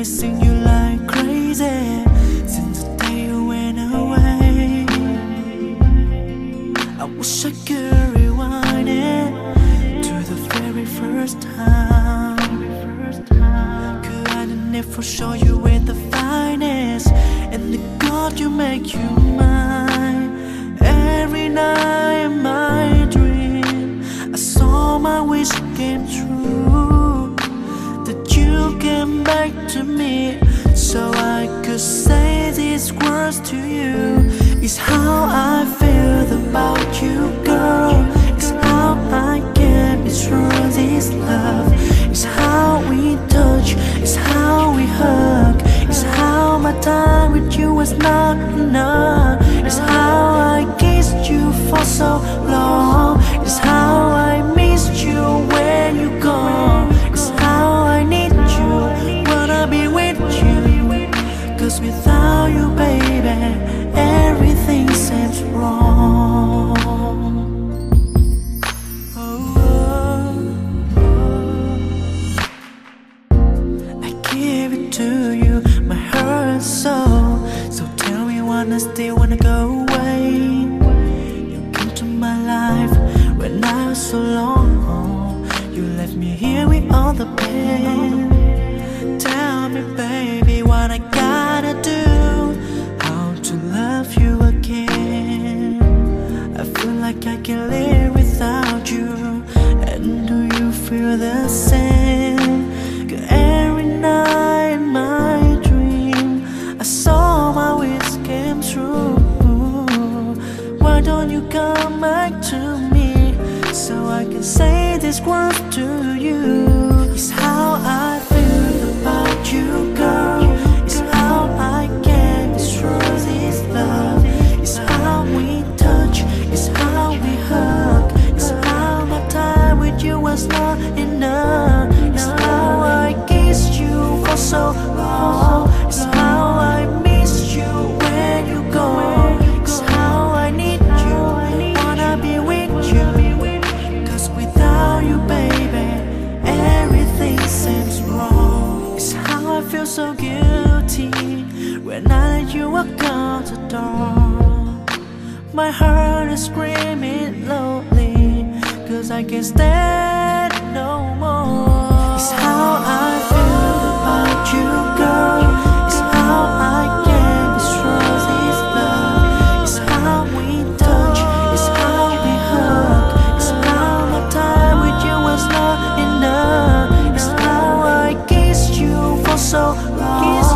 missing you like crazy Since the day you went away. I wish I could rewind it To the very first time. Could I never show you with the finest And the God you make you mine. Back to me, so I could say these words to you. It's how I feel about you, girl. It's how I can be true this love. It's how we touch, it's how we hug. It's how my time with you was not enough. It's how I kissed you for so long. It's how You left me here with all the pain. Tell me, baby, what I gotta do. How to love you again. I feel like I can live without you. And do you feel the same? 'Cause every night in my dream, I saw my wish came true. Why don't you come back to I can say this word to you? So guilty when I let you walk out the door. My heart is screaming lonely, cause I can't stand no more. It's how I. kiss